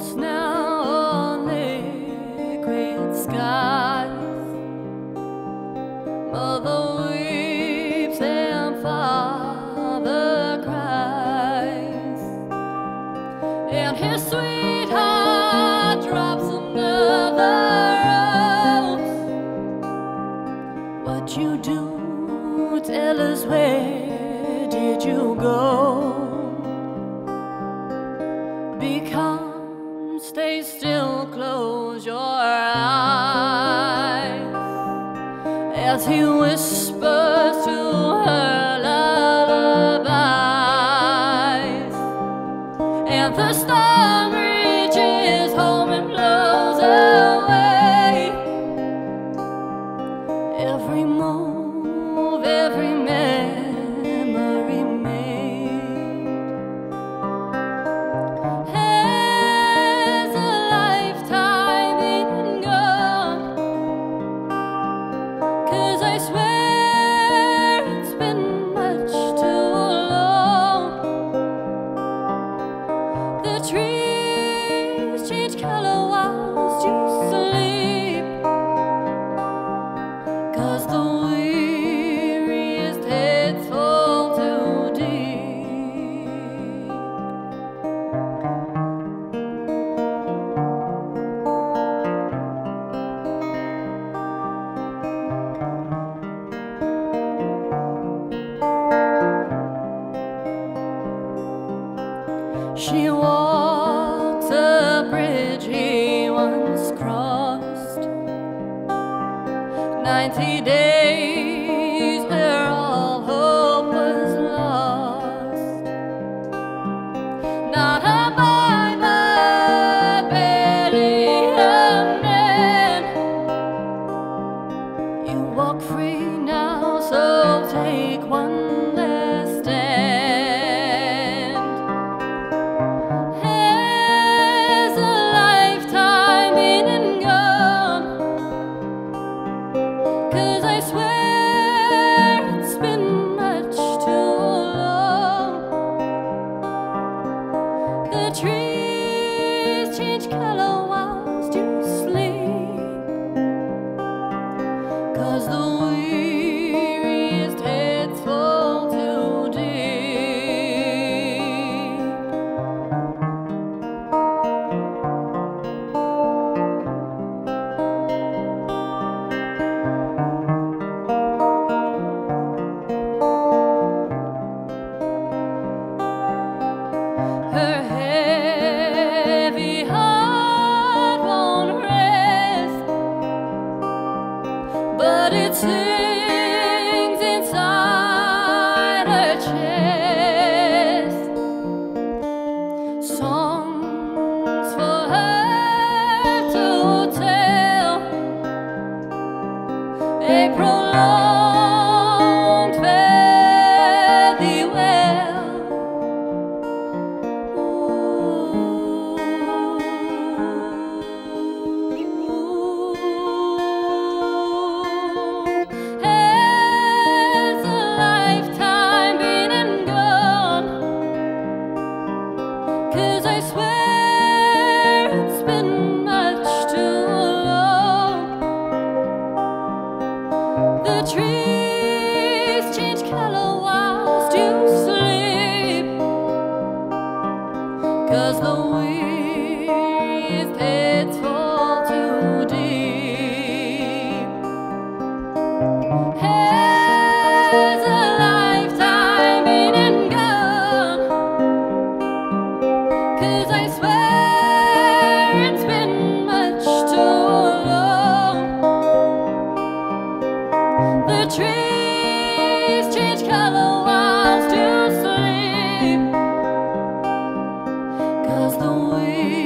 It's now only green skies. Mother weeps and father cries, and his sweetheart drops another rose. What you do? Tell us where did you go? as he whispers to her lullabies, and the storm. tree. She walked the bridge he once crossed. Ninety days. swear April love. the trees change color while Cause the away.